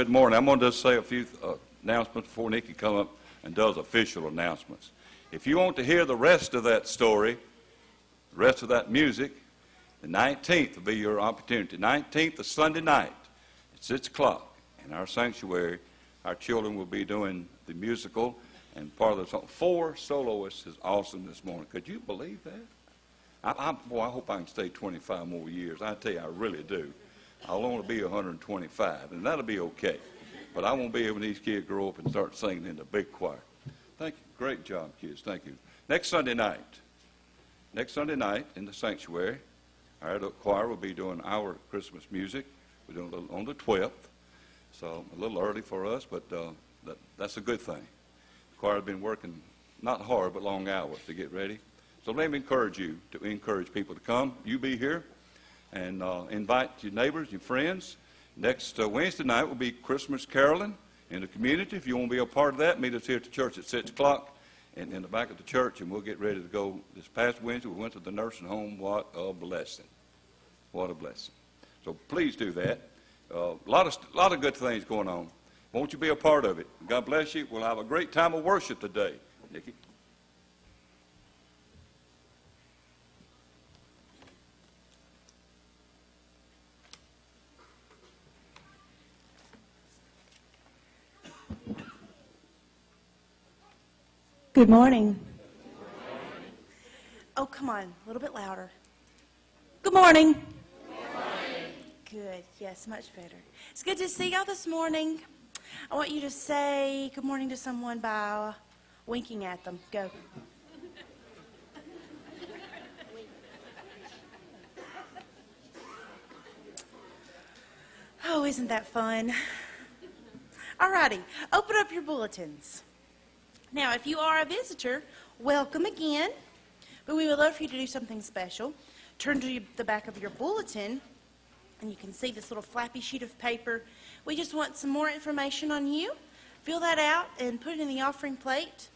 good morning. I'm going to just say a few uh, announcements before Nikki come up and does official announcements. If you want to hear the rest of that story, the rest of that music, the 19th will be your opportunity. 19th is Sunday night at 6 o'clock in our sanctuary. Our children will be doing the musical and part of the song. Four soloists is awesome this morning. Could you believe that? I, I, boy, I hope I can stay 25 more years. I tell you, I really do. I'll only be 125, and that'll be okay. But I won't be able when these kids grow up and start singing in the big choir. Thank you. Great job, kids. Thank you. Next Sunday night, next Sunday night in the sanctuary, our adult choir will be doing our Christmas music. We're doing little on the 12th, so a little early for us, but uh, that, that's a good thing. The choir has been working not hard, but long hours to get ready. So let me encourage you to encourage people to come. You be here and uh, invite your neighbors, your friends. Next uh, Wednesday night will be Christmas caroling in the community. If you want to be a part of that, meet us here at the church at 6 o'clock and in the back of the church, and we'll get ready to go. This past Wednesday, we went to the nursing home. What a blessing. What a blessing. So please do that. A lot, of, lot of good things going on. Won't you be a part of it? God bless you. We'll have a great time of worship today. Nikki? Good morning. Oh, come on, a little bit louder. Good morning. Good, yes, much better. It's good to see y'all this morning. I want you to say good morning to someone by winking at them. Go. Oh, isn't that fun? All righty, open up your bulletins. Now, if you are a visitor, welcome again. But we would love for you to do something special. Turn to the back of your bulletin, and you can see this little flappy sheet of paper. We just want some more information on you. fill that out and put it in the offering plate.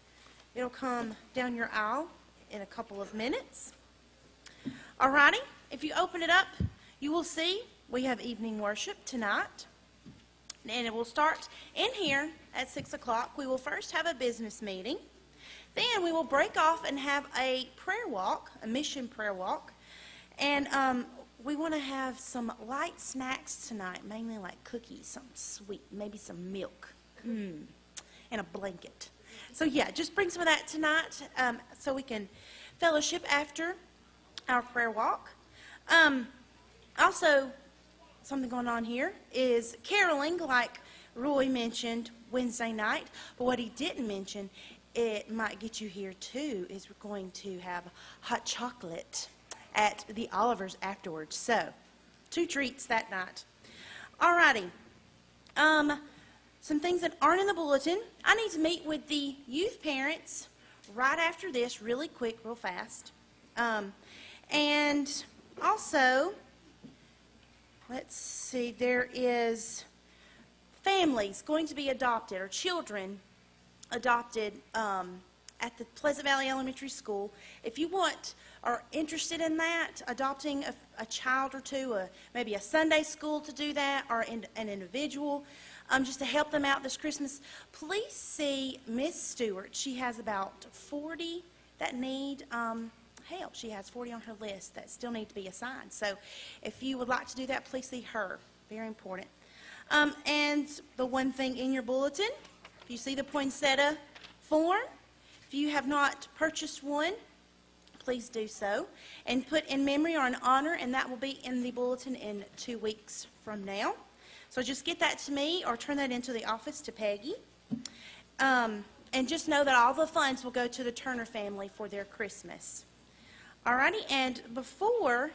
It'll come down your aisle in a couple of minutes. Alrighty, if you open it up, you will see we have evening worship tonight. And it will start in here at 6 o'clock. We will first have a business meeting. Then we will break off and have a prayer walk, a mission prayer walk. And um, we want to have some light snacks tonight, mainly like cookies, something sweet, maybe some milk, mm, and a blanket. So, yeah, just bring some of that tonight um, so we can fellowship after our prayer walk. Um, also, something going on here is caroling, like Roy mentioned Wednesday night. But what he didn't mention, it might get you here too, is we're going to have hot chocolate at the Olivers afterwards. So, two treats that night. Alrighty. Um, some things that aren't in the bulletin. I need to meet with the youth parents right after this, really quick, real fast. Um, and also, let's see, there is families going to be adopted or children adopted um, at the Pleasant Valley Elementary School. If you want, are interested in that, adopting a, a child or two, a, maybe a Sunday school to do that, or in, an individual, um, just to help them out this Christmas, please see Miss Stewart. She has about 40 that need um, help. She has 40 on her list that still need to be assigned. So if you would like to do that, please see her. Very important. Um, and the one thing in your bulletin, if you see the poinsettia form, if you have not purchased one, please do so. And put in memory or in honor, and that will be in the bulletin in two weeks from now. So just get that to me or turn that into the office to Peggy. Um, and just know that all the funds will go to the Turner family for their Christmas. Alrighty, and before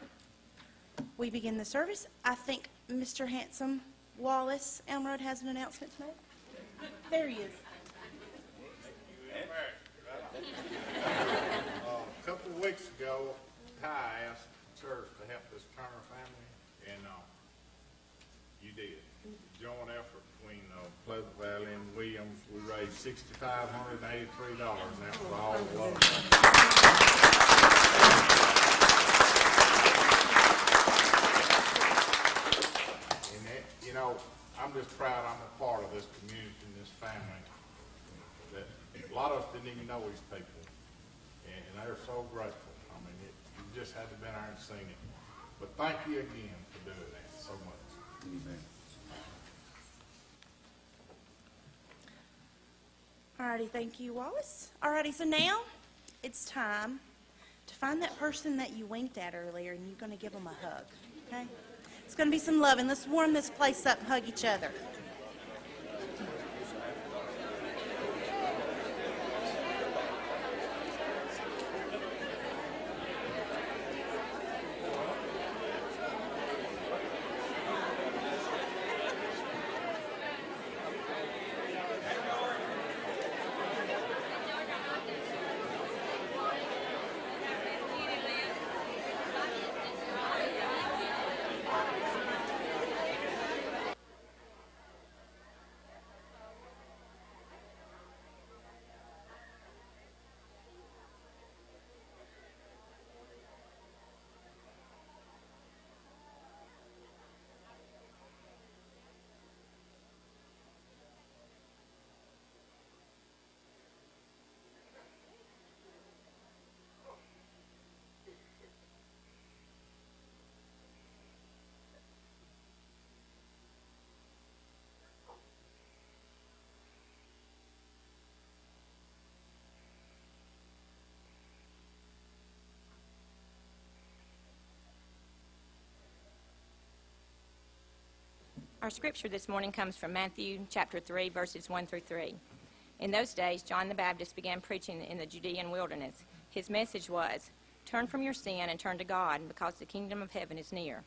we begin the service, I think Mr. Handsome Wallace Elmore has an announcement to make. There he is. A couple of weeks ago, Ty asked the church to help this Turner family, and, uh, you did. Joint effort uh, Pleasant Valley and Williams, we raised sixty-five hundred and eighty-three dollars, and that was all local. And that, you know, I'm just proud I'm a part of this community and this family. That, a lot of us didn't even know these people, and, and they're so grateful. I mean, it, you just had to been there and seen it. But thank you again for doing that so much. Alrighty, thank you, Wallace. Alrighty, so now it's time to find that person that you winked at earlier and you're going to give them a hug, okay? It's going to be some loving. Let's warm this place up and hug each other. Our scripture this morning comes from Matthew chapter 3, verses 1 through 3. In those days, John the Baptist began preaching in the Judean wilderness. His message was, Turn from your sin and turn to God, because the kingdom of heaven is near.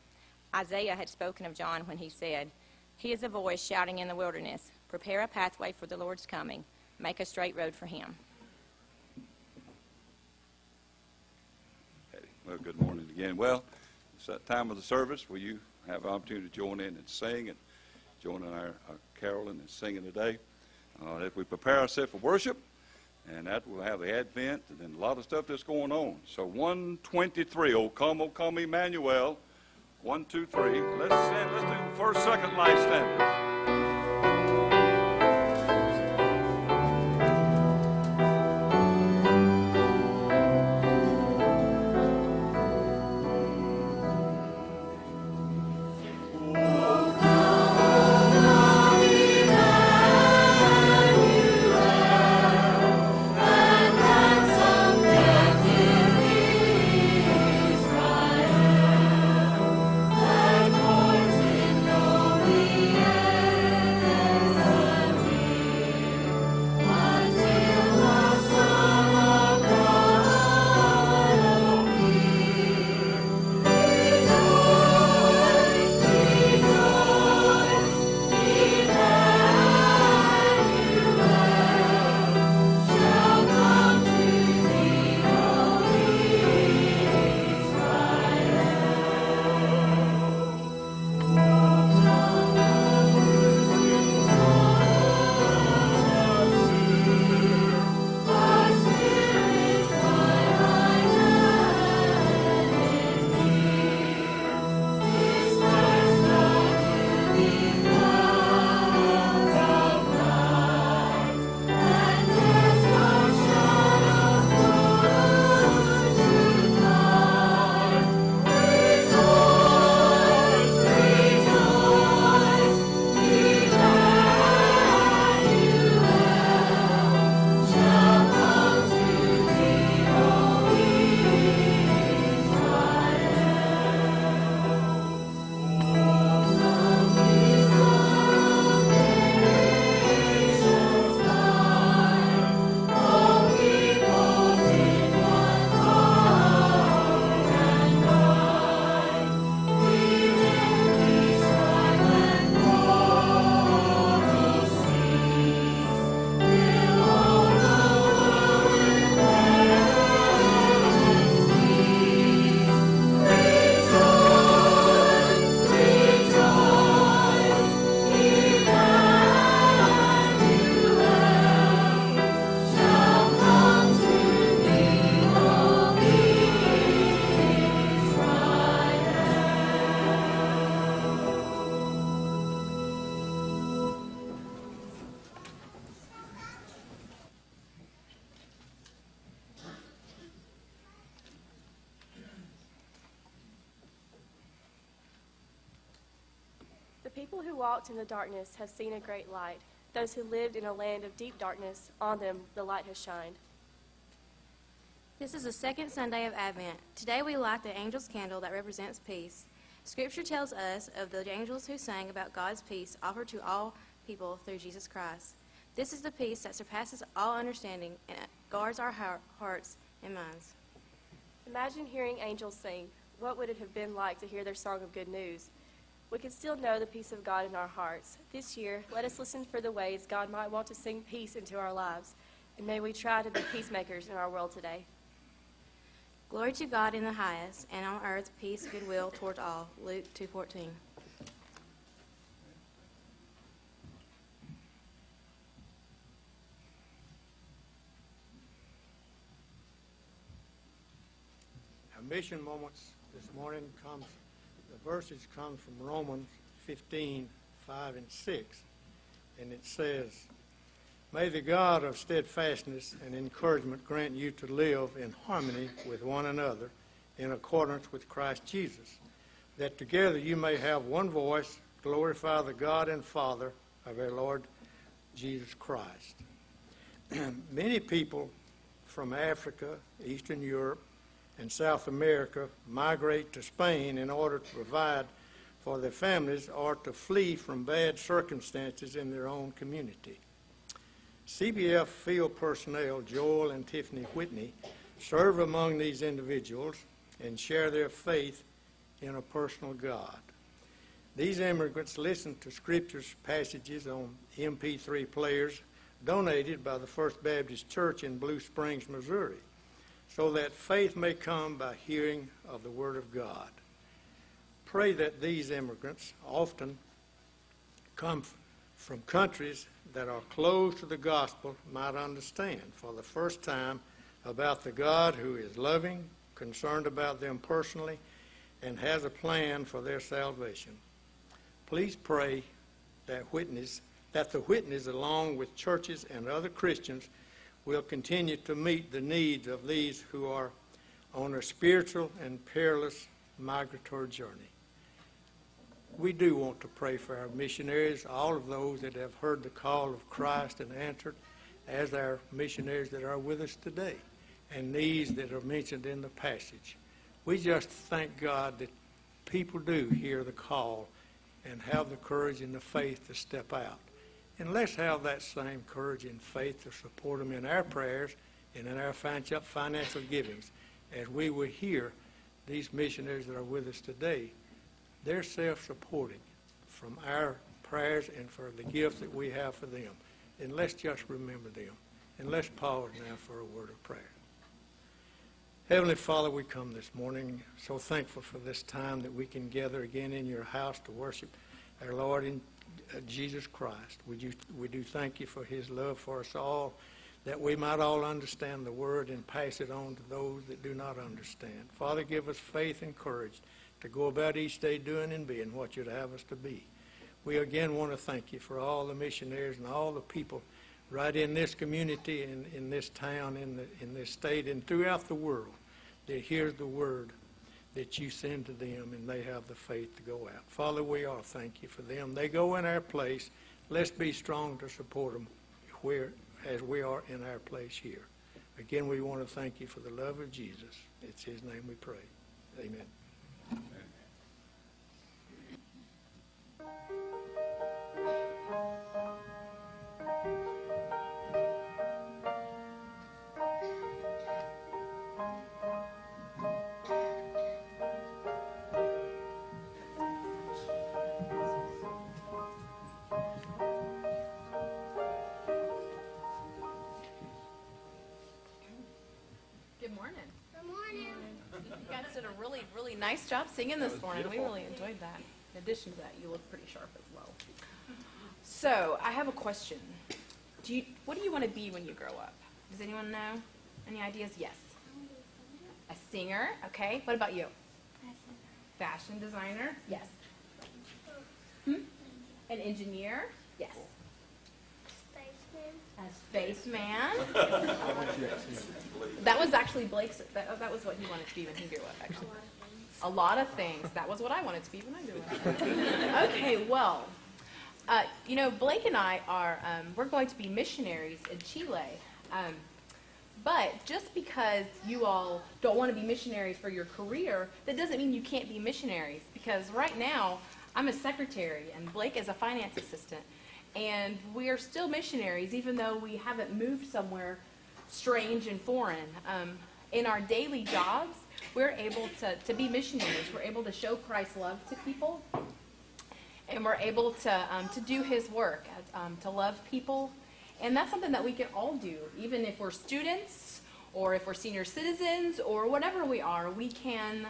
Isaiah had spoken of John when he said, He is a voice shouting in the wilderness, Prepare a pathway for the Lord's coming, make a straight road for him. Okay. Well, good morning again. Well, it's that time of the service where you have an opportunity to join in and sing and join in our, our caroling and singing today. uh, as we prepare ourselves for worship, and that will have the Advent and then a lot of stuff that's going on. So 123, O come, O come, Emmanuel. One, two, three. Let's stand. Let's do first, second life standards. Walked in the darkness have seen a great light. Those who lived in a land of deep darkness, on them the light has shined. This is the second Sunday of Advent. Today we light the angel's candle that represents peace. Scripture tells us of the angels who sang about God's peace offered to all people through Jesus Christ. This is the peace that surpasses all understanding and guards our hearts and minds. Imagine hearing angels sing. What would it have been like to hear their song of good news? We can still know the peace of God in our hearts. This year, let us listen for the ways God might want to sing peace into our lives. And may we try to be peacemakers in our world today. Glory to God in the highest, and on earth peace, goodwill toward all. Luke 2:14. Our mission moments this morning comes, the verses come from Romans 15, 5 and 6. And it says, May the God of steadfastness and encouragement grant you to live in harmony with one another in accordance with Christ Jesus, that together you may have one voice, glorify the God and Father of our Lord Jesus Christ. Many people from Africa, Eastern Europe, and South America migrate to Spain in order to provide for their families or to flee from bad circumstances in their own community. CBF field personnel Joel and Tiffany Whitney serve among these individuals and share their faith in a personal God. These immigrants listen to scriptures passages on MP3 players donated by the First Baptist Church in Blue Springs, Missouri, so that faith may come by hearing of the Word of God. Pray that these immigrants often come from countries that are closed to the gospel might understand for the first time about the God who is loving, concerned about them personally, and has a plan for their salvation. Please pray that witness that the witness along with churches and other Christians will continue to meet the needs of these who are on a spiritual and perilous migratory journey. We do want to pray for our missionaries, all of those that have heard the call of Christ and answered, as our missionaries that are with us today, and these that are mentioned in the passage. We just thank God that people do hear the call and have the courage and the faith to step out. And let's have that same courage and faith to support them in our prayers and in our financial givings as we will hear these missionaries that are with us today. They're self-supporting from our prayers and for the gifts that we have for them. And let's just remember them. And let's pause now for a word of prayer. Heavenly Father, we come this morning so thankful for this time that we can gather again in your house to worship our Lord and Uh, Jesus Christ. We do, we do thank you for his love for us all, that we might all understand the word and pass it on to those that do not understand. Father, give us faith and courage to go about each day doing and being what you'd have us to be. We again want to thank you for all the missionaries and all the people right in this community, in, in this town, in, the, in this state, and throughout the world that hears the word that you send to them and they have the faith to go out. Father, we all thank you for them. They go in our place. Let's be strong to support them where, as we are in our place here. Again, we want to thank you for the love of Jesus. It's his name we pray. Amen. Did a really, really nice job singing this morning. We really enjoyed that. In addition to that, you look pretty sharp as well. So, I have a question. Do you, what do you want to be when you grow up? Does anyone know? Any ideas? Yes. A singer. Okay. What about you? Fashion designer. Yes. Hmm? An engineer. Yes. A spaceman. That was actually Blake's. That, that was what he wanted to be when he grew up. Actually, a lot of things. That was what I wanted to be when I grew up. okay, well, uh, you know, Blake and I are. Um, we're going to be missionaries in Chile. Um, but just because you all don't want to be missionaries for your career, that doesn't mean you can't be missionaries. Because right now, I'm a secretary and Blake is a finance assistant. And we are still missionaries, even though we haven't moved somewhere strange and foreign. Um, in our daily jobs, we're able to, to be missionaries. We're able to show Christ's love to people. And we're able to, um, to do his work, um, to love people. And that's something that we can all do, even if we're students or if we're senior citizens or whatever we are, we can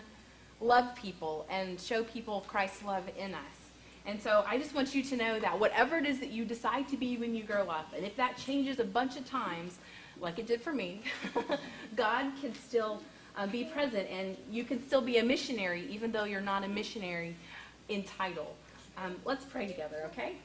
love people and show people Christ's love in us. And so I just want you to know that whatever it is that you decide to be when you grow up, and if that changes a bunch of times, like it did for me, God can still uh, be present and you can still be a missionary even though you're not a missionary in title. Um, let's pray together, okay?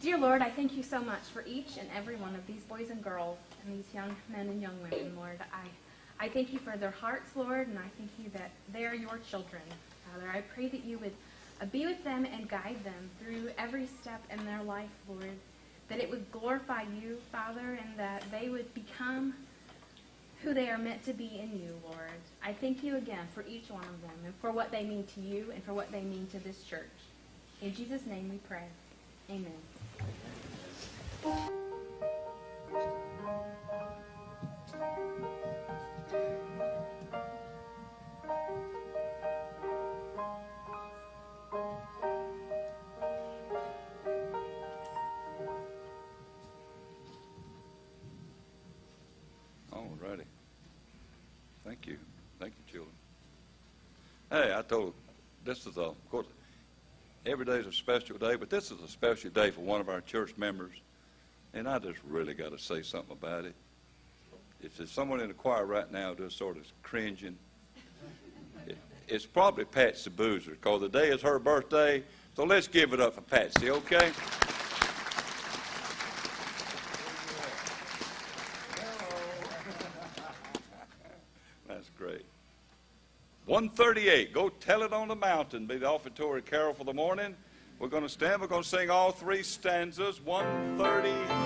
Dear Lord, I thank you so much for each and every one of these boys and girls and these young men and young women, Lord. I, I thank you for their hearts, Lord, and I thank you that they are your children. Father, I pray that you would Uh, be with them and guide them through every step in their life, Lord. That it would glorify you, Father, and that they would become who they are meant to be in you, Lord. I thank you again for each one of them and for what they mean to you and for what they mean to this church. In Jesus' name we pray. Amen. All righty. Thank you. Thank you, children. Hey, I told, this is a, of course, every day is a special day, but this is a special day for one of our church members, and I just really got to say something about it. If there's someone in the choir right now just sort of cringing, it's probably Patsy Boozer, because the day is her birthday, so let's give it up for Patsy, okay? That's great. 138, Go Tell It on the Mountain, be the offertory carol for the morning. We're going to stand, we're going to sing all three stanzas. 138.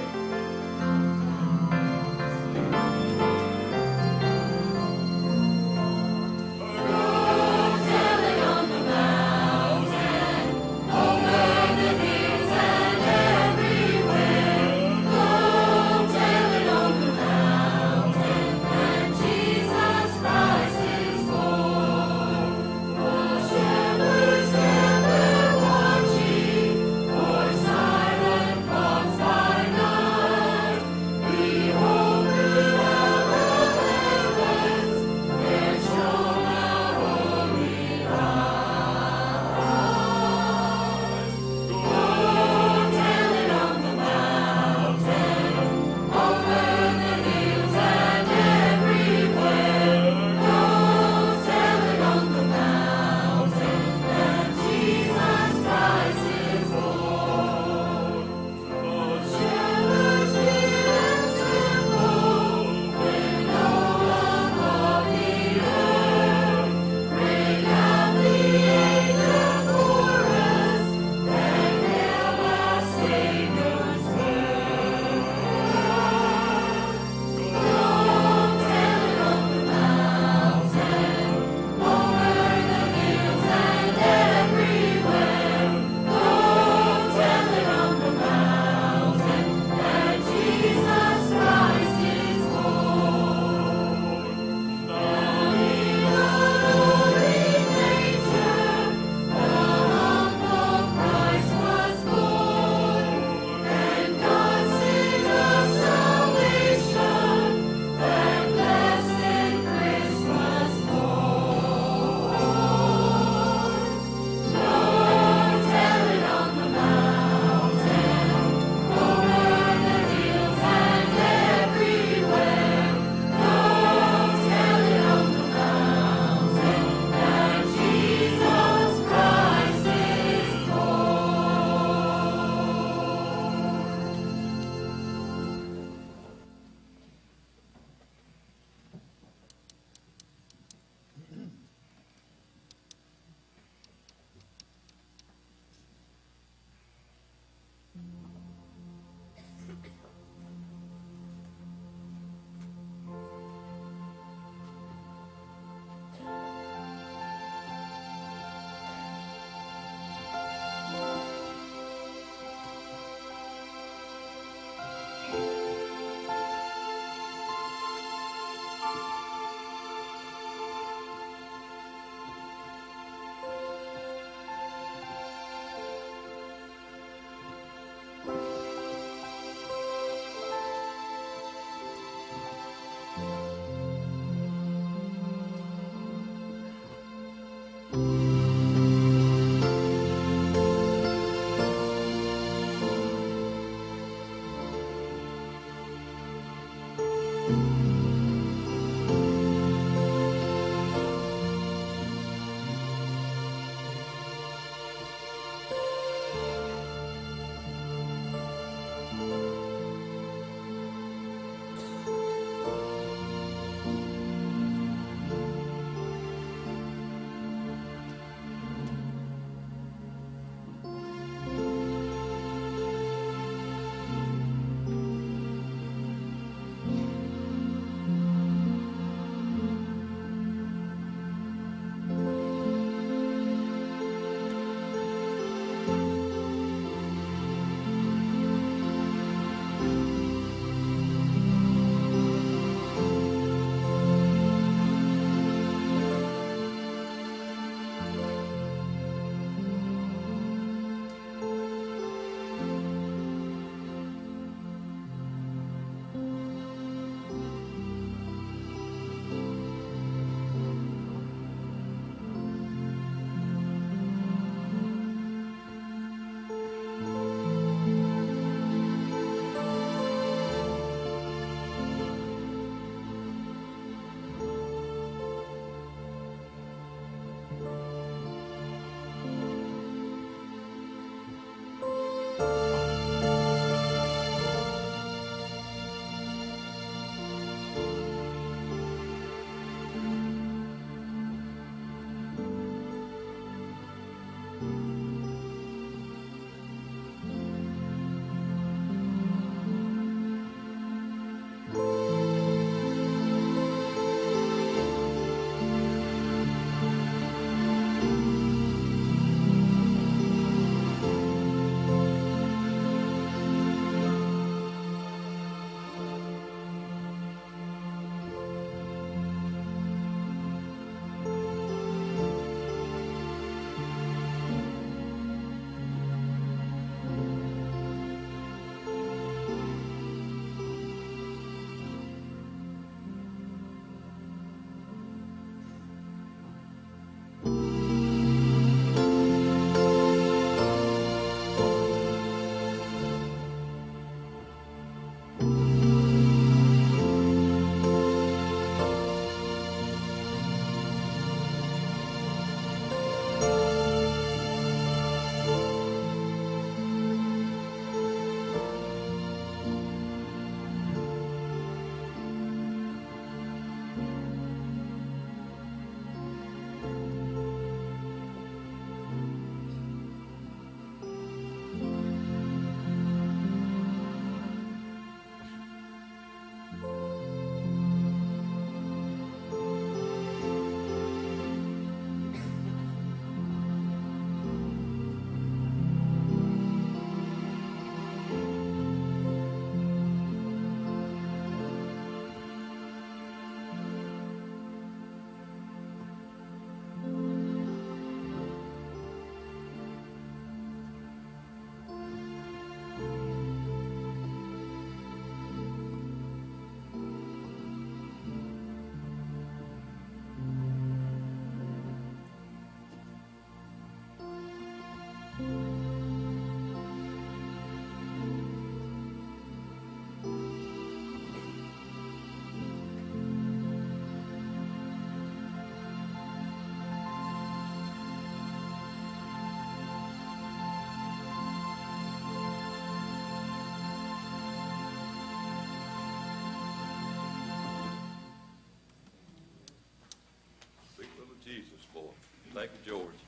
Thank you, George.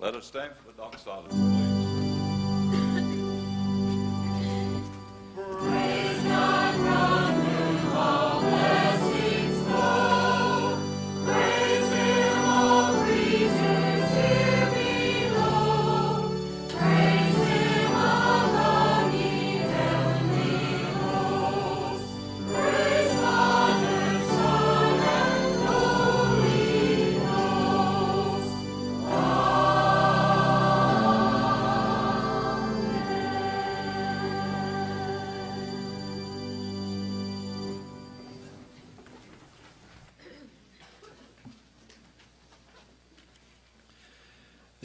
Let us stand for the doxology,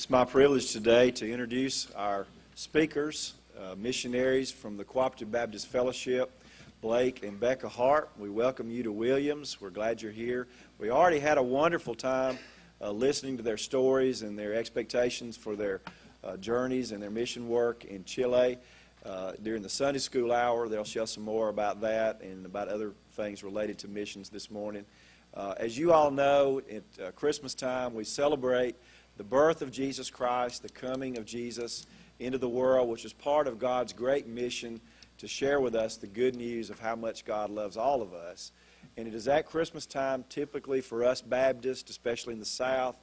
It's my privilege today to introduce our speakers, uh, missionaries from the Cooperative Baptist Fellowship, Blake and Bekah Hart. We welcome you to Williams. We're glad you're here. We already had a wonderful time uh, listening to their stories and their expectations for their uh, journeys and their mission work in Chile. Uh, during the Sunday school hour, they'll share some more about that and about other things related to missions this morning. Uh, as you all know, at uh, Christmas time, we celebrate the birth of Jesus Christ, the coming of Jesus into the world, which is part of God's great mission to share with us the good news of how much God loves all of us. And it is at Christmas time, typically for us Baptists, especially in the South,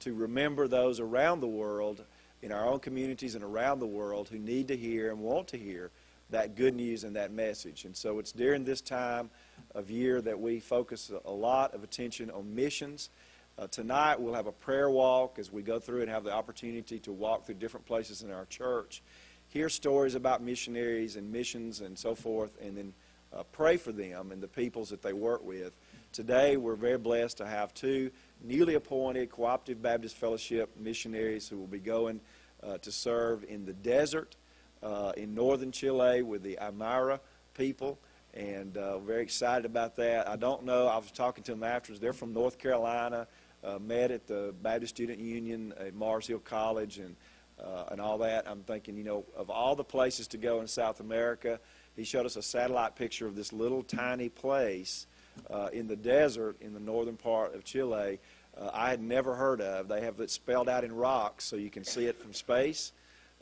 to remember those around the world, in our own communities and around the world, who need to hear and want to hear that good news and that message. And so it's during this time of year that we focus a lot of attention on missions. Uh, tonight we'll have a prayer walk as we go through and have the opportunity to walk through different places in our church, hear stories about missionaries and missions and so forth, and then uh, pray for them and the peoples that they work with. Today we're very blessed to have two newly appointed Cooperative Baptist Fellowship missionaries who will be going uh, to serve in the desert uh, in northern Chile with the Aymara people and uh, very excited about that. I don't know. I was talking to them afterwards. They're from North Carolina. Uh, met at the Baptist Student Union at Mars Hill College and uh, and all that. I'm thinking, you know, of all the places to go in South America, he showed us a satellite picture of this little tiny place uh, in the desert in the northern part of Chile. Uh, I had never heard of. They have it spelled out in rocks so you can see it from space.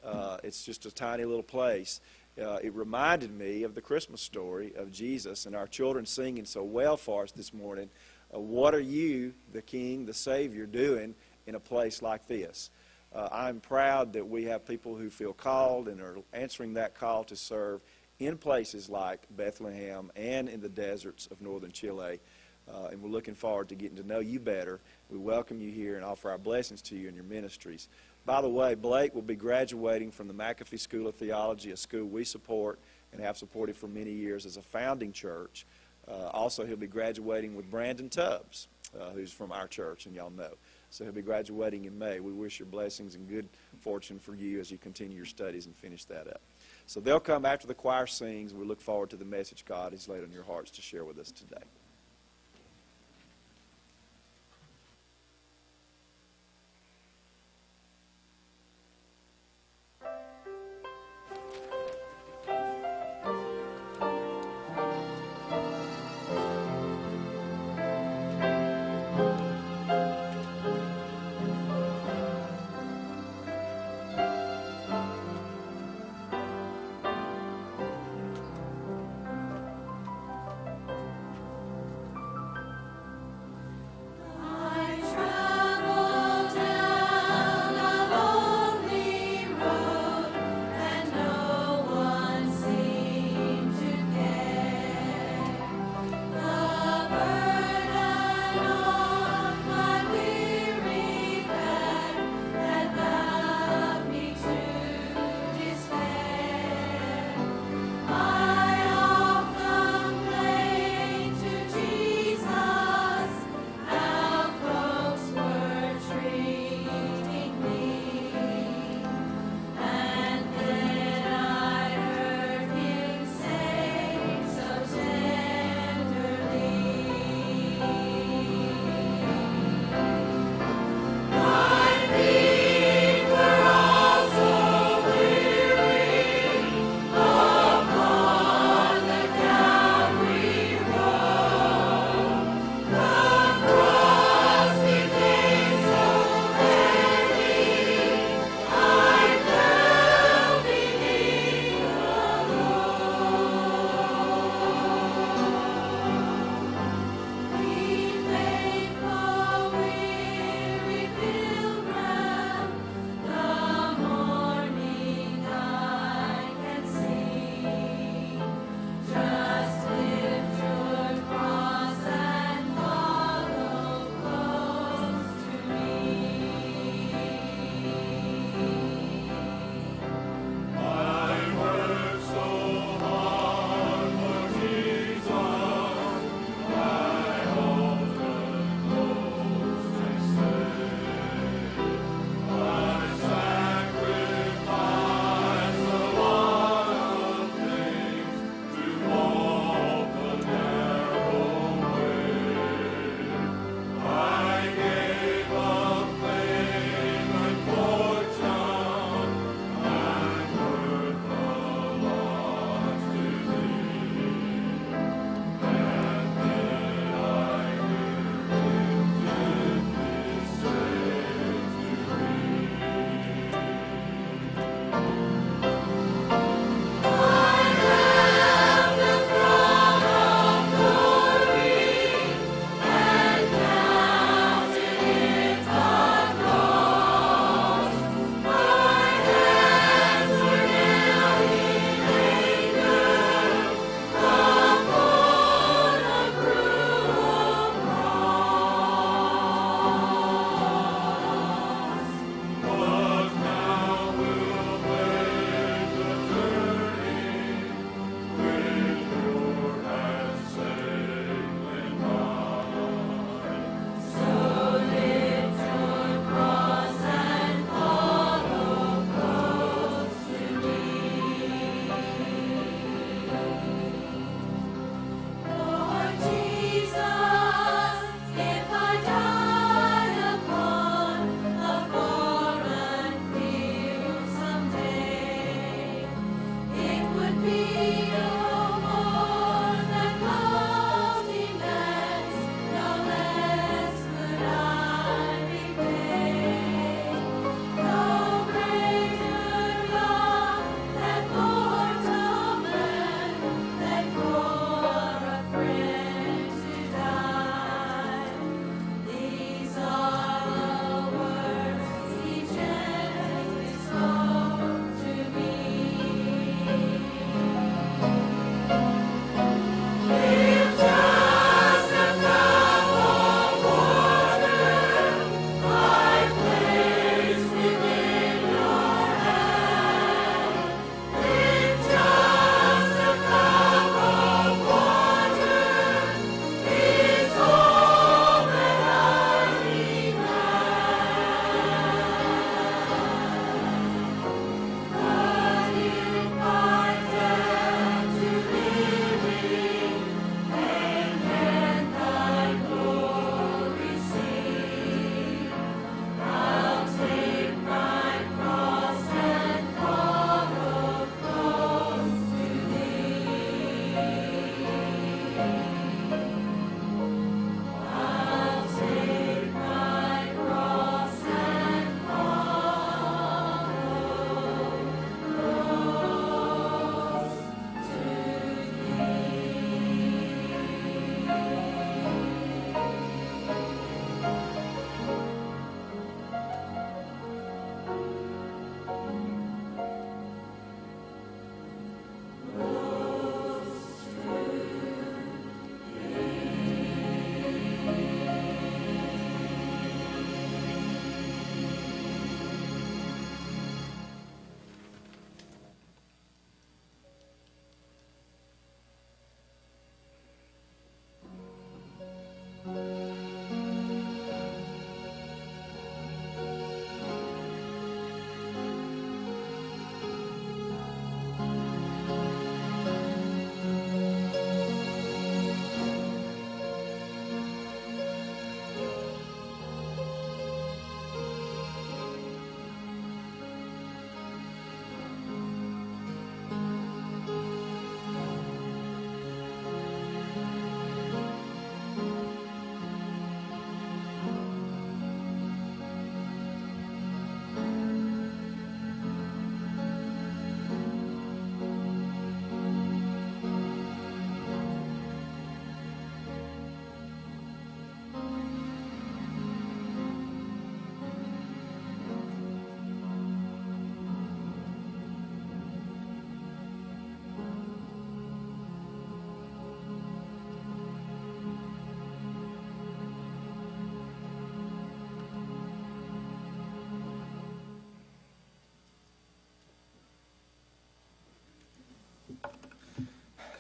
Uh, it's just a tiny little place uh, it reminded me of the Christmas story of Jesus and our children singing so well for us this morning. Uh, what are you, the King, the Savior, doing in a place like this? Uh, I'm proud that we have people who feel called and are answering that call to serve in places like Bethlehem and in the deserts of northern Chile. Uh, and we're looking forward to getting to know you better. We welcome you here and offer our blessings to you and your ministries. By the way, Blake will be graduating from the McAfee School of Theology, a school we support and have supported for many years as a founding church. Uh, also, he'll be graduating with Brandon Tubbs, uh, who's from our church, and y'all know. So he'll be graduating in May. We wish your blessings and good fortune for you as you continue your studies and finish that up. So they'll come after the choir sings. We look forward to the message God has laid on your hearts to share with us today.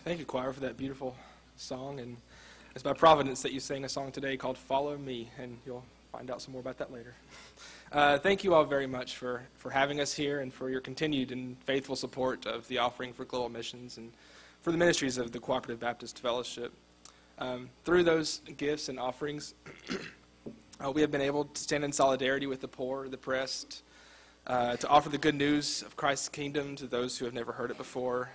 Thank you, choir, for that beautiful song. And it's by providence that you sang a song today called Follow Me, and you'll find out some more about that later. Uh, thank you all very much for, for having us here and for your continued and faithful support of the offering for global missions and for the ministries of the Cooperative Baptist Fellowship. Um, through those gifts and offerings, uh, we have been able to stand in solidarity with the poor, the oppressed, uh, to offer the good news of Christ's kingdom to those who have never heard it before,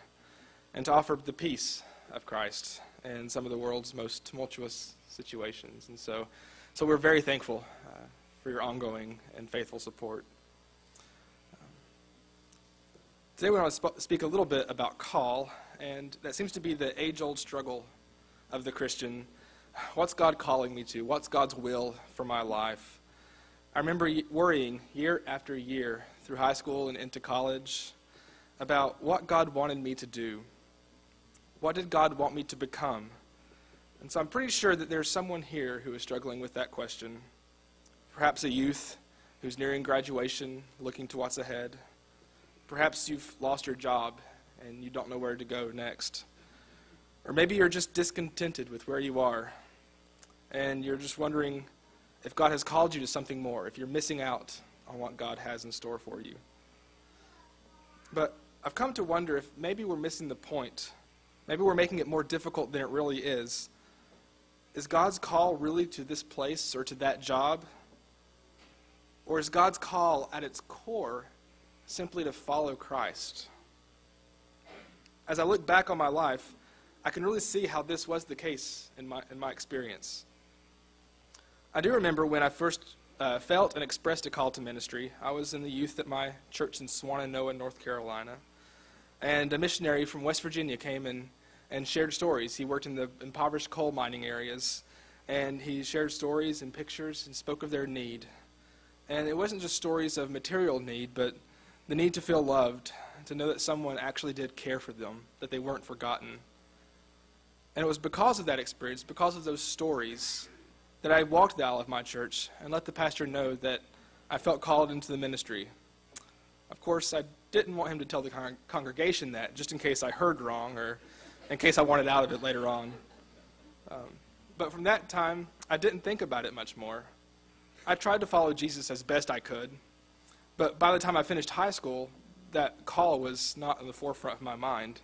and to offer the peace of Christ in some of the world's most tumultuous situations. And so, so we're very thankful uh, for your ongoing and faithful support. Um, today we want to sp- speak a little bit about call, and that seems to be the age-old struggle of the Christian. What's God calling me to? What's God's will for my life? I remember worrying year after year through high school and into college about what God wanted me to do. What did God want me to become? And so I'm pretty sure that there's someone here who is struggling with that question. Perhaps a youth who's nearing graduation, looking to what's ahead. Perhaps you've lost your job and you don't know where to go next. Or maybe you're just discontented with where you are and you're just wondering if God has called you to something more, if you're missing out on what God has in store for you. But I've come to wonder if maybe we're missing the point. Maybe we're making it more difficult than it really is. Is God's call really to this place or to that job? Or is God's call at its core simply to follow Christ? As I look back on my life, I can really see how this was the case in my, in my experience. I do remember when I first uh, felt and expressed a call to ministry. I was in the youth at my church in Swannanoa, North Carolina. And a missionary from West Virginia came and, and shared stories. He worked in the impoverished coal mining areas. And he shared stories and pictures and spoke of their need. And it wasn't just stories of material need, but the need to feel loved, to know that someone actually did care for them, that they weren't forgotten. And it was because of that experience, because of those stories, that I walked the aisle of my church and let the pastor know that I felt called into the ministry. Of course, I didn't want him to tell the con- congregation that, just in case I heard wrong or in case I wanted out of it later on. Um, but from that time, I didn't think about it much more. I tried to follow Jesus as best I could, but by the time I finished high school, that call was not in the forefront of my mind.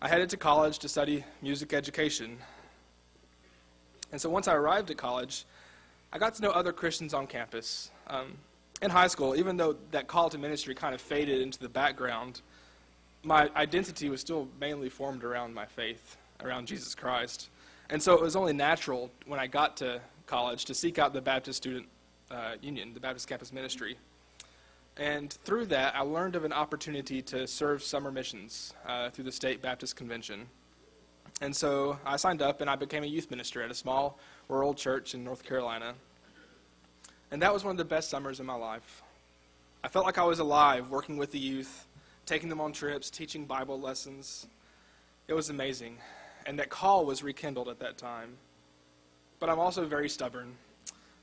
I headed to college to study music education, and so once I arrived at college, I got to know other Christians on campus. Um, in high school, even though that call to ministry kind of faded into the background, my identity was still mainly formed around my faith, around Jesus Christ. And so it was only natural when I got to college to seek out the Baptist Student uh, Union, the Baptist Campus Ministry. And through that, I learned of an opportunity to serve summer missions uh, through the State Baptist Convention. And so I signed up and I became a youth minister at a small rural church in North Carolina. And that was one of the best summers in my life. I felt like I was alive working with the youth, taking them on trips, teaching Bible lessons. It was amazing. And that call was rekindled at that time. But I'm also very stubborn.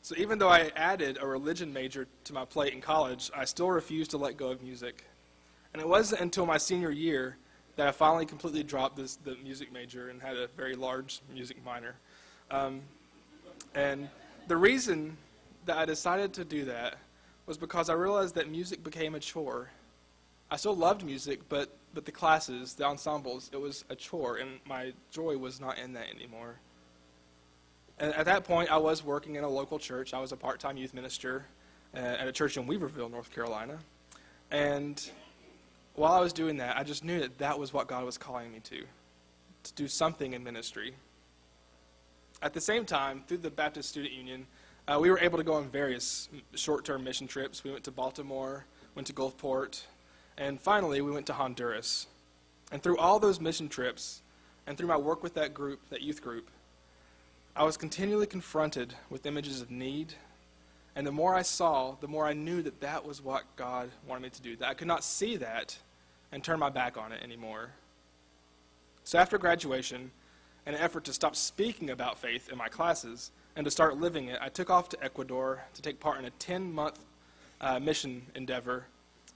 So even though I added a religion major to my plate in college, I still refused to let go of music. And it wasn't until my senior year that I finally completely dropped this, the music major and had a very large music minor. Um, and the reason that I decided to do that was because I realized that music became a chore. I still loved music, but, but the classes, the ensembles, it was a chore, and my joy was not in that anymore. And at that point, I was working in a local church. I was a part time youth minister uh, at a church in Weaverville, North Carolina. And while I was doing that, I just knew that that was what God was calling me to, to do something in ministry. At the same time, through the Baptist Student Union, uh, we were able to go on various short term mission trips. We went to Baltimore, went to Gulfport, and finally we went to Honduras. And through all those mission trips, and through my work with that group, that youth group, I was continually confronted with images of need and the more I saw, the more I knew that that was what God wanted me to do. That I could not see that and turn my back on it anymore. So after graduation, in an effort to stop speaking about faith in my classes and to start living it, I took off to Ecuador to take part in a 10 month uh, mission endeavor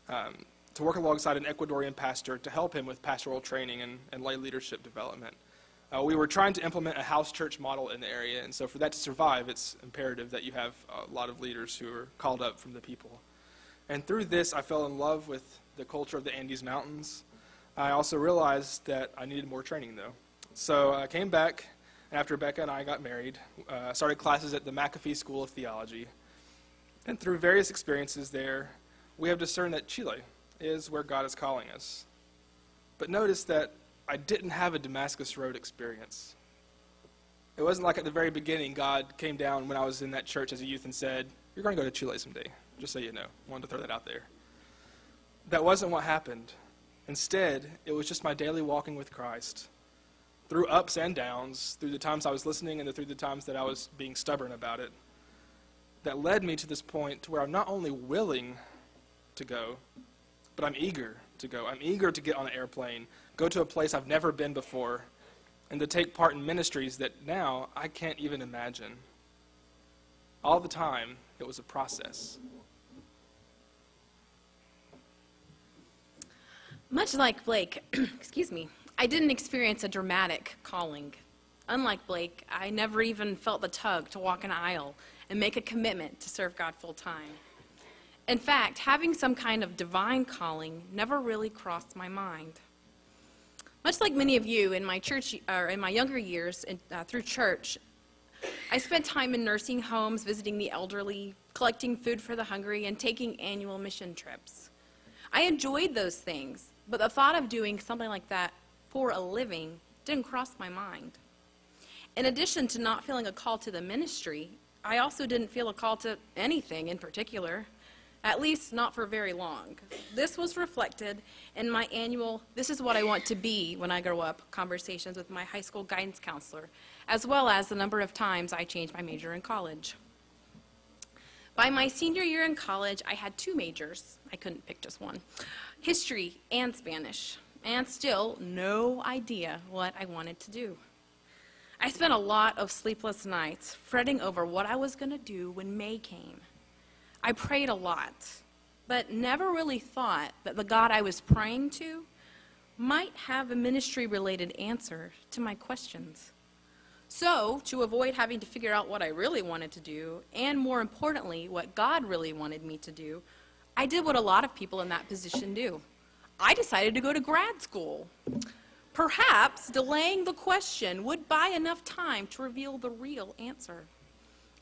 um, to work alongside an Ecuadorian pastor to help him with pastoral training and, and lay leadership development. Uh, we were trying to implement a house church model in the area, and so for that to survive, it's imperative that you have a lot of leaders who are called up from the people. And through this, I fell in love with the culture of the Andes Mountains. I also realized that I needed more training, though. So I came back, and after Bekah and I got married, uh, started classes at the McAfee School of Theology. And through various experiences there, we have discerned that Chile is where God is calling us. But notice that I didn't have a Damascus Road experience. It wasn't like at the very beginning God came down when I was in that church as a youth and said, You're going to go to Chile someday, just so you know. Wanted to throw that out there. That wasn't what happened. Instead, it was just my daily walking with Christ. Through ups and downs, through the times I was listening and through the times that I was being stubborn about it, that led me to this point to where I'm not only willing to go, but I'm eager to go. I'm eager to get on an airplane, go to a place I've never been before, and to take part in ministries that now I can't even imagine. All the time, it was a process. Much like Blake, excuse me, I didn't experience a dramatic calling. Unlike Blake, I never even felt the tug to walk an aisle and make a commitment to serve God full time. In fact, having some kind of divine calling never really crossed my mind. Much like many of you in my church, or in my younger years in, uh, through church, I spent time in nursing homes, visiting the elderly, collecting food for the hungry, and taking annual mission trips. I enjoyed those things, but the thought of doing something like that for a living didn't cross my mind. In addition to not feeling a call to the ministry, I also didn't feel a call to anything in particular at least not for very long. This was reflected in my annual This is What I Want to Be When I Grow Up conversations with my high school guidance counselor, as well as the number of times I changed my major in college. By my senior year in college, I had two majors. I couldn't pick just one history and Spanish, and still no idea what I wanted to do. I spent a lot of sleepless nights fretting over what I was going to do when May came. I prayed a lot, but never really thought that the God I was praying to might have a ministry related answer to my questions. So, to avoid having to figure out what I really wanted to do, and more importantly, what God really wanted me to do, I did what a lot of people in that position do. I decided to go to grad school. Perhaps delaying the question would buy enough time to reveal the real answer.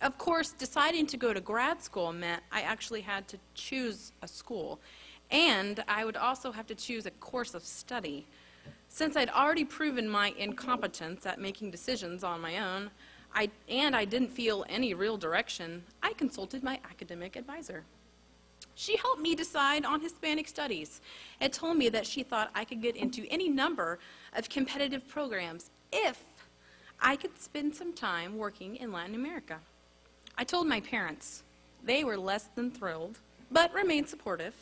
Of course, deciding to go to grad school meant I actually had to choose a school, and I would also have to choose a course of study. Since I'd already proven my incompetence at making decisions on my own, I, and I didn't feel any real direction, I consulted my academic advisor. She helped me decide on Hispanic studies and told me that she thought I could get into any number of competitive programs if I could spend some time working in Latin America. I told my parents. They were less than thrilled, but remained supportive.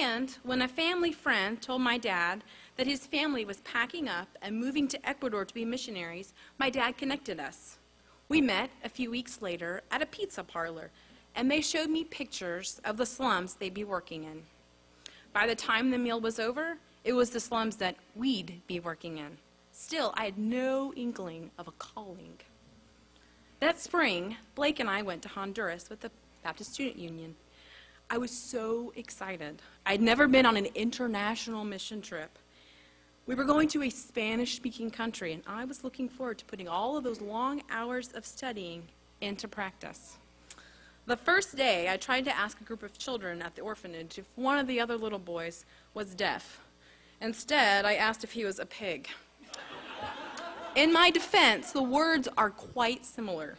And when a family friend told my dad that his family was packing up and moving to Ecuador to be missionaries, my dad connected us. We met a few weeks later at a pizza parlor, and they showed me pictures of the slums they'd be working in. By the time the meal was over, it was the slums that we'd be working in. Still, I had no inkling of a calling. That spring, Blake and I went to Honduras with the Baptist Student Union. I was so excited. I'd never been on an international mission trip. We were going to a Spanish speaking country, and I was looking forward to putting all of those long hours of studying into practice. The first day, I tried to ask a group of children at the orphanage if one of the other little boys was deaf. Instead, I asked if he was a pig. In my defense, the words are quite similar.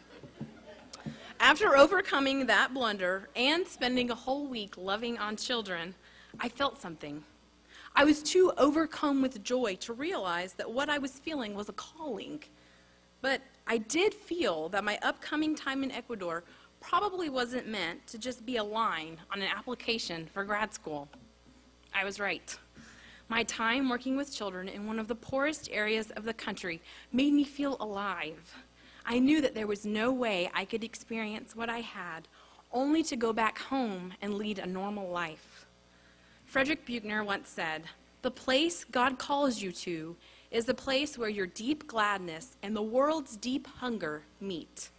After overcoming that blunder and spending a whole week loving on children, I felt something. I was too overcome with joy to realize that what I was feeling was a calling. But I did feel that my upcoming time in Ecuador probably wasn't meant to just be a line on an application for grad school. I was right. My time working with children in one of the poorest areas of the country made me feel alive. I knew that there was no way I could experience what I had only to go back home and lead a normal life. Frederick Buechner once said, The place God calls you to is the place where your deep gladness and the world's deep hunger meet.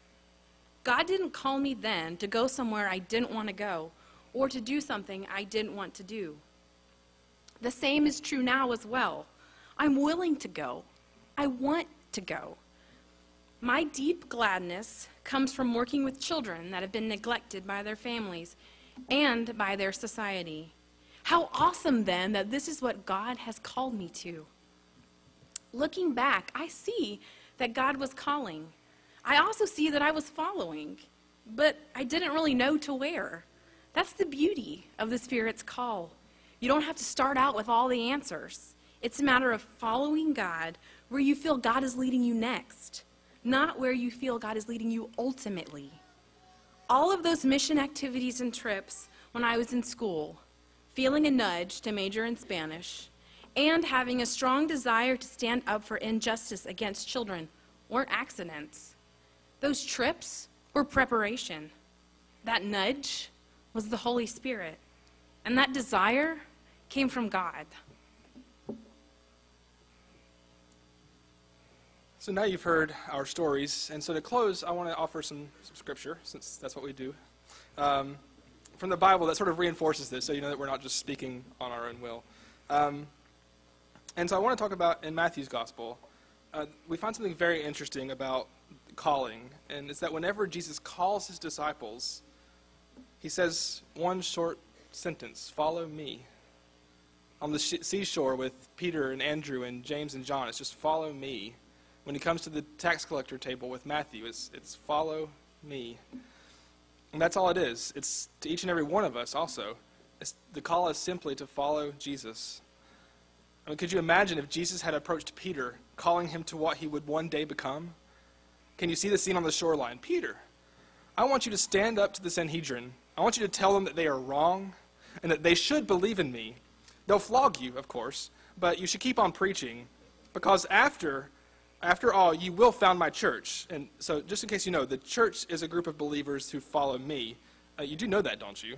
God didn't call me then to go somewhere I didn't want to go or to do something I didn't want to do. The same is true now as well. I'm willing to go. I want to go. My deep gladness comes from working with children that have been neglected by their families and by their society. How awesome, then, that this is what God has called me to. Looking back, I see that God was calling. I also see that I was following, but I didn't really know to where. That's the beauty of the Spirit's call. You don't have to start out with all the answers. It's a matter of following God where you feel God is leading you next, not where you feel God is leading you ultimately. All of those mission activities and trips when I was in school, feeling a nudge to major in Spanish, and having a strong desire to stand up for injustice against children weren't accidents. Those trips were preparation. That nudge was the Holy Spirit. And that desire came from God. So now you've heard our stories, and so to close, I want to offer some, some scripture, since that's what we do, um, from the Bible that sort of reinforces this, so you know that we're not just speaking on our own will. Um, and so I want to talk about in Matthew's Gospel, uh, we find something very interesting about calling, and it's that whenever Jesus calls his disciples, he says one short sentence Follow me. On the sh- seashore with Peter and Andrew and James and John, it's just follow me. When he comes to the tax collector table with Matthew, it's, it's follow me. And that's all it is. It's to each and every one of us also. It's, the call is simply to follow Jesus. I mean, could you imagine if Jesus had approached Peter, calling him to what he would one day become? Can you see the scene on the shoreline? Peter, I want you to stand up to the Sanhedrin. I want you to tell them that they are wrong and that they should believe in me. They'll flog you, of course, but you should keep on preaching because after after all, you will found my church. And so, just in case you know, the church is a group of believers who follow me. Uh, you do know that, don't you?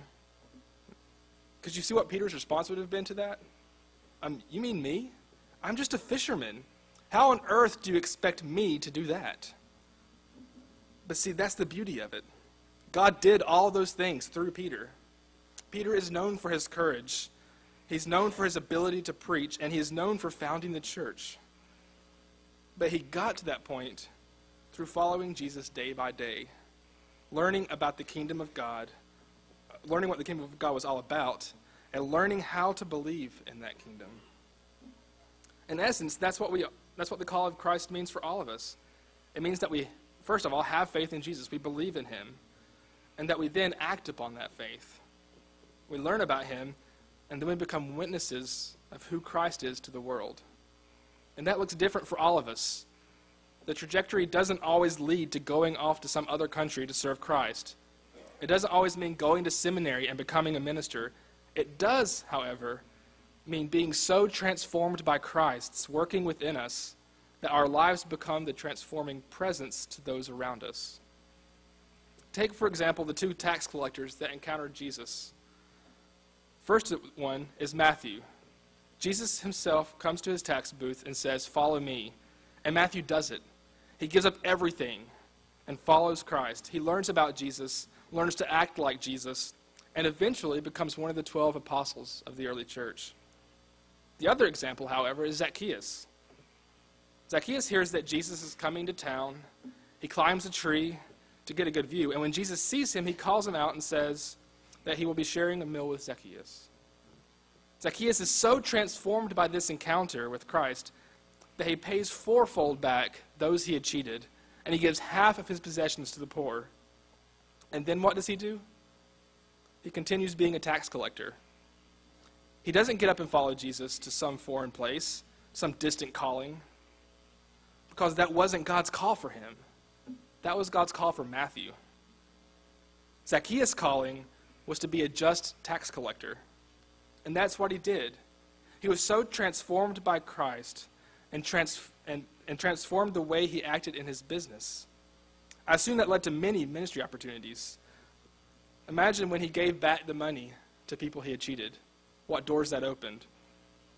Because you see what Peter's response would have been to that? Um, you mean me? I'm just a fisherman. How on earth do you expect me to do that? But see, that's the beauty of it. God did all those things through Peter. Peter is known for his courage, he's known for his ability to preach, and he is known for founding the church. But he got to that point through following Jesus day by day, learning about the kingdom of God, learning what the kingdom of God was all about, and learning how to believe in that kingdom. In essence, that's what, we, that's what the call of Christ means for all of us. It means that we, first of all, have faith in Jesus, we believe in him, and that we then act upon that faith. We learn about him, and then we become witnesses of who Christ is to the world. And that looks different for all of us. The trajectory doesn't always lead to going off to some other country to serve Christ. It doesn't always mean going to seminary and becoming a minister. It does, however, mean being so transformed by Christ's working within us that our lives become the transforming presence to those around us. Take, for example, the two tax collectors that encountered Jesus. First one is Matthew. Jesus himself comes to his tax booth and says, Follow me. And Matthew does it. He gives up everything and follows Christ. He learns about Jesus, learns to act like Jesus, and eventually becomes one of the 12 apostles of the early church. The other example, however, is Zacchaeus. Zacchaeus hears that Jesus is coming to town. He climbs a tree to get a good view. And when Jesus sees him, he calls him out and says that he will be sharing a meal with Zacchaeus. Zacchaeus is so transformed by this encounter with Christ that he pays fourfold back those he had cheated, and he gives half of his possessions to the poor. And then what does he do? He continues being a tax collector. He doesn't get up and follow Jesus to some foreign place, some distant calling, because that wasn't God's call for him. That was God's call for Matthew. Zacchaeus' calling was to be a just tax collector. And that's what he did. He was so transformed by Christ and, trans- and, and transformed the way he acted in his business. I assume that led to many ministry opportunities. Imagine when he gave back the money to people he had cheated. what doors that opened.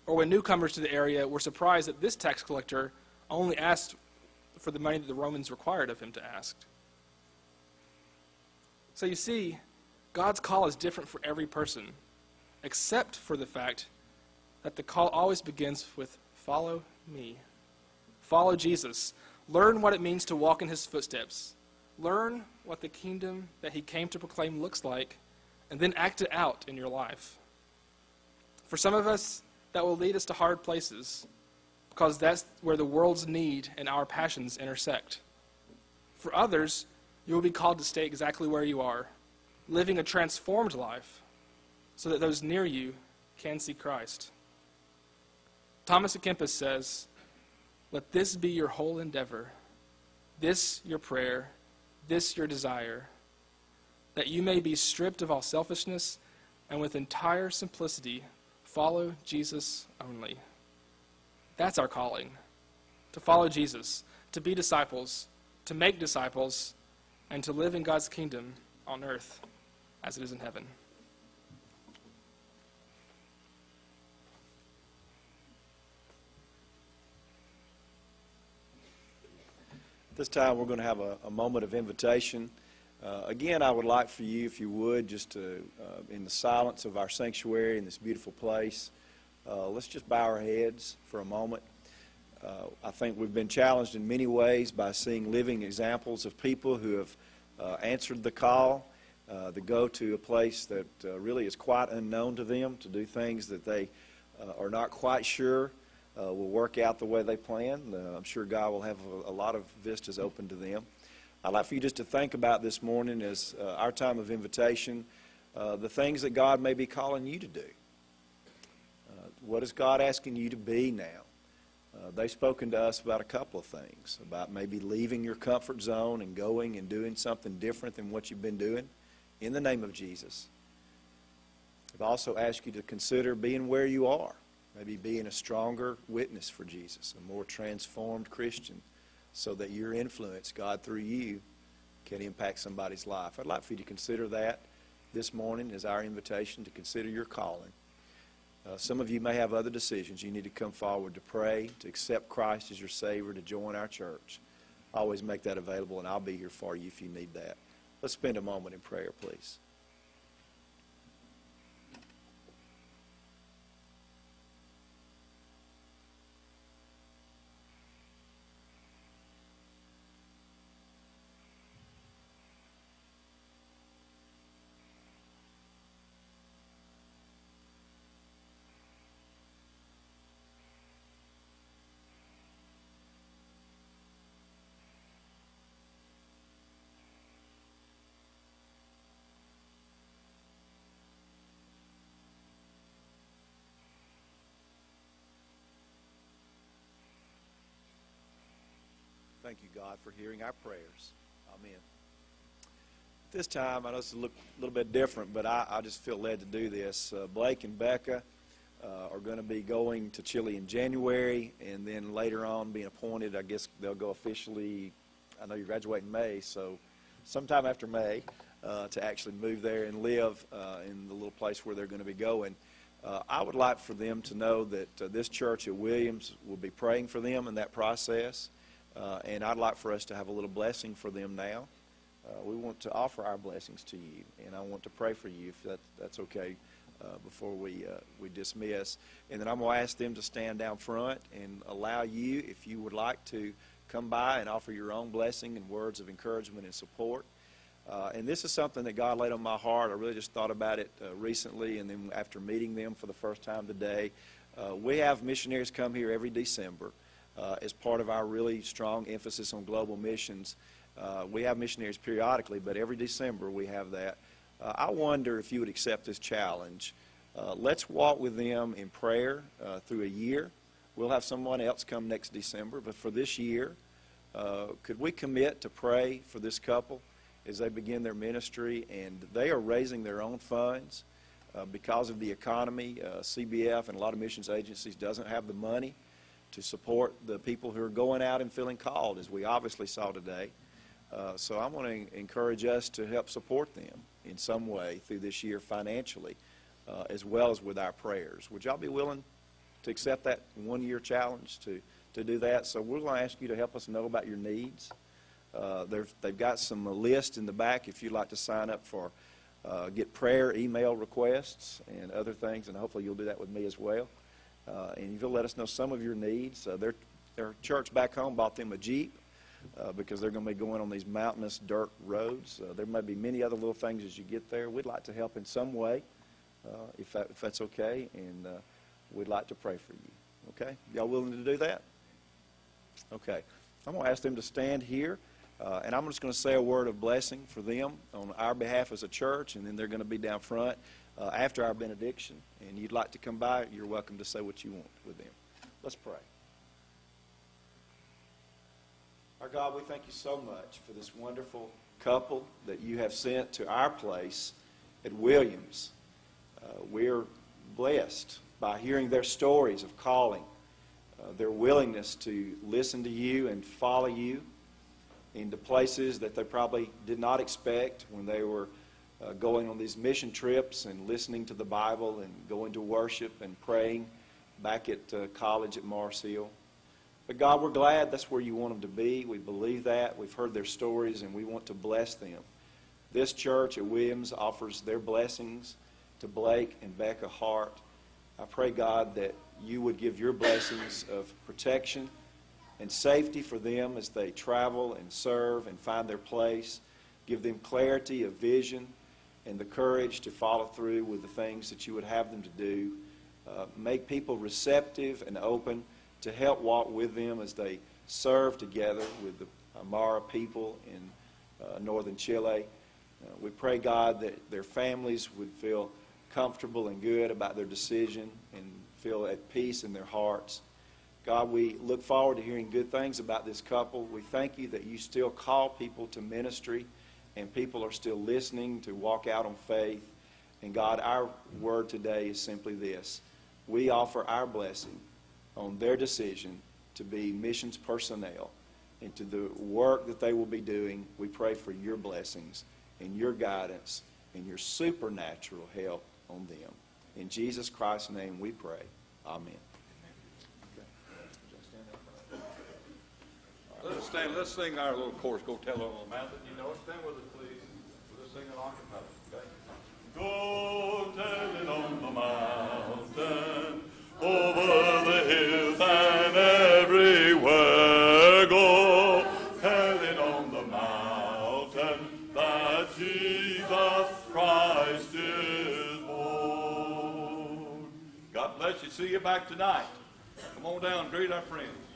Or when newcomers to the area were surprised that this tax collector only asked for the money that the Romans required of him to ask. So you see, God's call is different for every person, except for the fact that the call always begins with follow me. Follow Jesus. Learn what it means to walk in his footsteps. Learn what the kingdom that he came to proclaim looks like, and then act it out in your life. For some of us, that will lead us to hard places, because that's where the world's need and our passions intersect. For others, you will be called to stay exactly where you are, living a transformed life, so that those near you can see Christ. Thomas à Kempis says, Let this be your whole endeavor, this your prayer, this your desire, that you may be stripped of all selfishness and with entire simplicity follow Jesus only. That's our calling to follow Jesus, to be disciples, to make disciples, and to live in God's kingdom on earth as it is in heaven. This time, we're going to have a, a moment of invitation. Uh, again, I would like for you, if you would, just to, uh, in the silence of our sanctuary in this beautiful place, uh, let's just bow our heads for a moment. Uh, I think we've been challenged in many ways by seeing living examples of people who have uh, answered the call uh, to go to a place that really is quite unknown to them, to do things that they are not quite sure uh, will work out the way they plan. Uh, I'm sure God will have a, a, lot of vistas open to them. I'd like for you just to think about this morning as uh, our time of invitation, uh, the things that God may be calling you to do. What is God asking you to be now? Uh, they've spoken to us about a couple of things, about maybe leaving your comfort zone and going and doing something different than what you've been doing in the name of Jesus. They've also asked you to consider being where you are maybe being a stronger witness for Jesus, a more transformed Christian, so that your influence, God through you, can impact somebody's life. I'd like for you to consider that this morning as our invitation to consider your calling. Uh, some of you may have other decisions. You need to come forward to pray, to accept Christ as your Savior, to join our church. I always make that available, and I'll be here for you if you need that. Let's spend a moment in prayer, please. Thank you, God, for hearing our prayers. Amen. This time, I know it's a little, bit different, but I, I, just feel led to do this. Uh, Blake and Bekah uh, are going to be going to Chile in January, and then later on being appointed. I guess they'll go officially. I know you graduate in May, so sometime after May uh, to actually move there and live uh, in the little place where they're going to be going. Uh, I would like for them to know that uh, this church at Williams will be praying for them in that process. Uh, and I'd like for us to have a little blessing for them now. Uh, we want to offer our blessings to you, and I want to pray for you if that, that's okay uh, before we, uh, we dismiss. And then I'm going to ask them to stand down front and allow you, if you would like to, come by and offer your own blessing and words of encouragement and support. Uh, and this is something that God laid on my heart. I really just thought about it uh, recently, and then after meeting them for the first time today, we have missionaries come here every December uh, as part of our really strong emphasis on global missions. Uh, we have missionaries periodically, but every December we have that. Uh, I wonder if you would accept this challenge. Uh, let's walk with them in prayer uh, through a year. We'll have someone else come next December, but for this year, uh, could we commit to pray for this couple as they begin their ministry? And they are raising their own funds. because of the economy, CBF and a lot of missions agencies doesn't have the money to support the people who are going out and feeling called, as we obviously saw today. Uh, so I want to encourage us to help support them in some way through this year financially. uh, as well as with our prayers. Would y'all be willing to accept that one-year challenge to, to do that? So we're going to ask you to help us know about your needs. Uh, they've, got some list in the back if you'd like to sign up for, uh, get prayer email requests and other things, and hopefully you'll do that with me as well. Uh, and you'll let us know some of your needs. Uh, their, their church back home bought them a Jeep uh, because they're going to be going on these mountainous dirt roads. Uh, there may be many other little things as you get there. We'd like to help in some way, uh, if, that, if that's okay, and uh, we'd like to pray for you. Okay? Y'all willing to do that? Okay. I'm going to ask them to stand here, uh, and I'm just going to say a word of blessing for them on our behalf as a church, and then they're going to be down front uh, after our benediction. And you'd like to come by, you're welcome to say what you want with them. Let's pray. Our God, we thank you so much for this wonderful couple that you have sent to our place at Williams. Uh, we're blessed by hearing their stories of calling, uh, their willingness to listen to you and follow you into places that they probably did not expect when they were uh, going on these mission trips and listening to the Bible and going to worship and praying back at uh, college at Mars Hill. But God, we're glad that's where you want them to be. We believe that. We've heard their stories and we want to bless them. This church at Williams offers their blessings to Blake and Bekah Hart. I pray, God, that you would give your blessings of protection and safety for them as they travel and serve and find their place. Give them clarity of vision and the courage to follow through with the things that you would have them to do. Uh, make people receptive and open to help walk with them as they serve together with the Aymara people in uh, northern Chile. Uh, we pray, God, that their families would feel comfortable and good about their decision and feel at peace in their hearts. God, we look forward to hearing good things about this couple. We thank you that you still call people to ministry and people are still listening to walk out on faith. And God, our word today is simply this we offer our blessing on their decision to be missions personnel and to the work that they will be doing. We pray for your blessings and your guidance and your supernatural help on them. In Jesus Christ's name we pray. Amen. Let's stand, let's sing our little chorus, Go Tell on the Mountain. You know it. Stand with us, please. Let's sing on the okay? Go tell it on the mountain, over the hills and everywhere. Go tell it on the mountain that Jesus Christ is born. God bless you. See you back tonight. Come on down greet our friends.